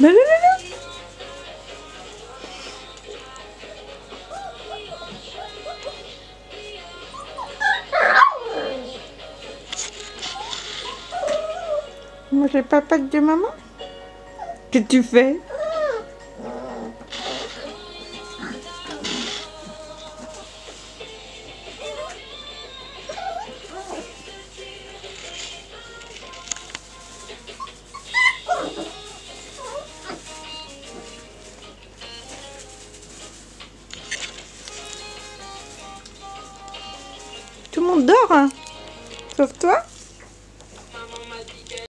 Moi, j'ai pas de maman. Que tu fais? Tout le monde dort, hein. Sauf toi